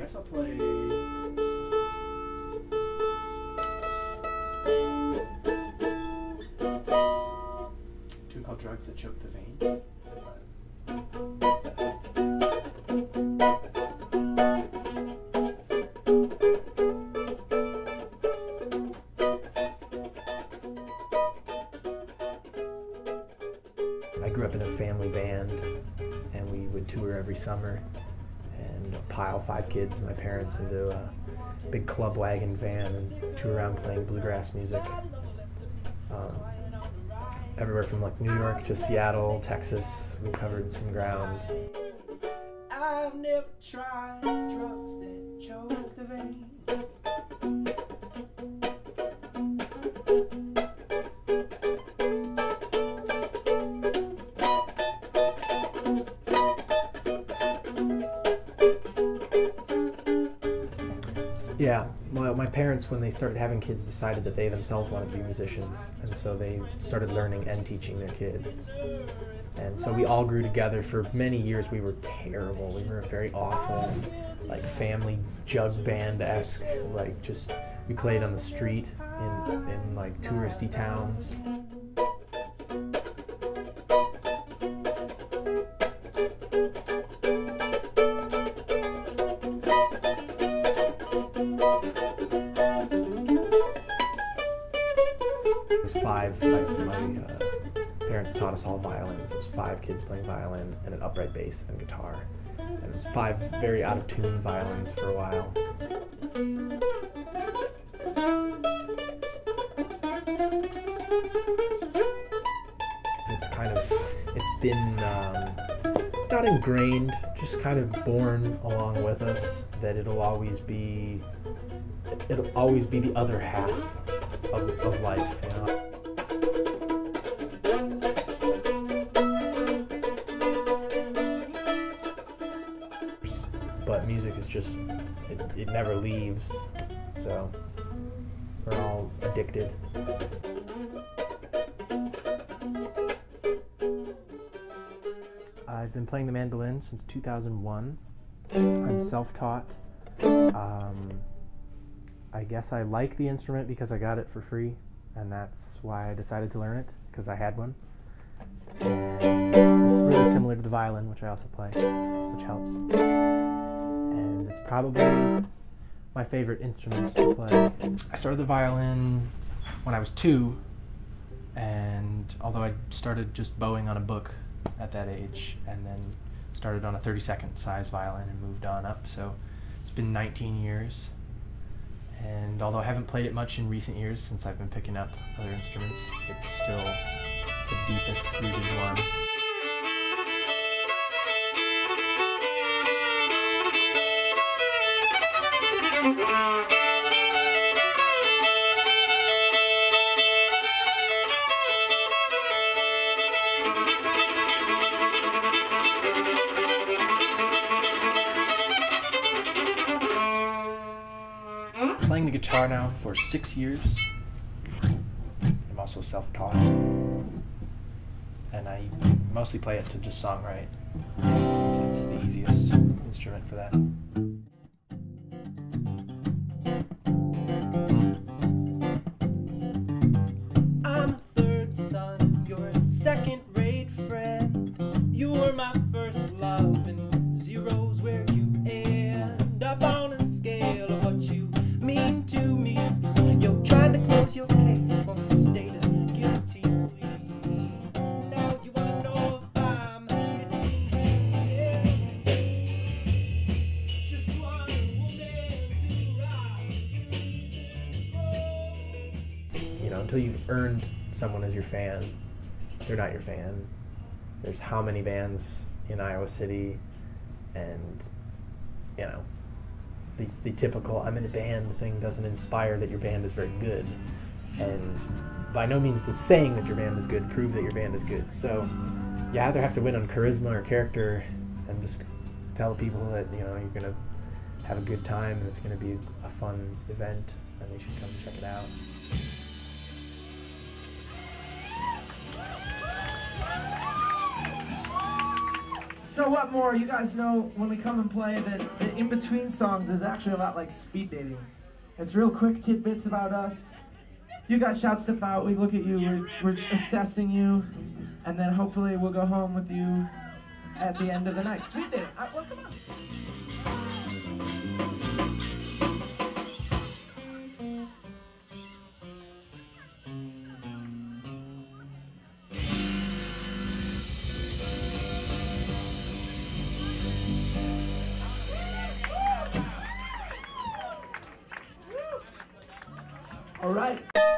guess I'll play. Tune called Drugs That Choke the Vein. I grew up in a family band and we would tour every summer pile five kids, my parents, into a big club wagon van and tour around playing bluegrass music. Um, everywhere from like New York to Seattle, Texas, we covered some ground. I've never tried drugs that choke the. Yeah, my, my parents, when they started having kids, decided that they themselves wanted to be musicians, and so they started learning and teaching their kids. And so we all grew together. For many years, we were terrible. We were very awful, like family jug band esque. Like just we played on the street in in like touristy towns. Five. My, my uh, parents taught us all violins. It was five kids playing violin and an upright bass and guitar. And it was five very out of tune violins for a while. It's kind of, it's been um, not ingrained, just kind of born along with us that it'll always be, it'll always be the other half of, of life. You know? But music is just, it, it never leaves. So we're all addicted. I've been playing the mandolin since 2001. I'm self taught. Um, I guess I like the instrument because I got it for free, and that's why I decided to learn it because I had one. And it's, it's really similar to the violin, which I also play, which helps. It's probably my favorite instrument to play. I started the violin when I was two, and although I started just bowing on a book at that age, and then started on a 32nd size violin and moved on up, so it's been 19 years. And although I haven't played it much in recent years since I've been picking up other instruments, it's still the deepest rooted one. Playing the guitar now for six years. I'm also self-taught, and I mostly play it to just songwrite. It's the easiest instrument for that. Until you've earned someone as your fan, they're not your fan. There's how many bands in Iowa City, and you know, the, the typical I'm in a band thing doesn't inspire that your band is very good. And by no means does saying that your band is good prove that your band is good. So you either have to win on charisma or character and just tell people that, you know, you're going to have a good time and it's going to be a fun event and they should come check it out. So what more? You guys know when we come and play that the in between songs is actually a lot like speed dating. It's real quick tidbits about us. You guys shout stuff out. We look at you. We're, we're assessing you. and then hopefully we'll go home with you at the end of the night. Speed dating. Uh, well, come on. Right.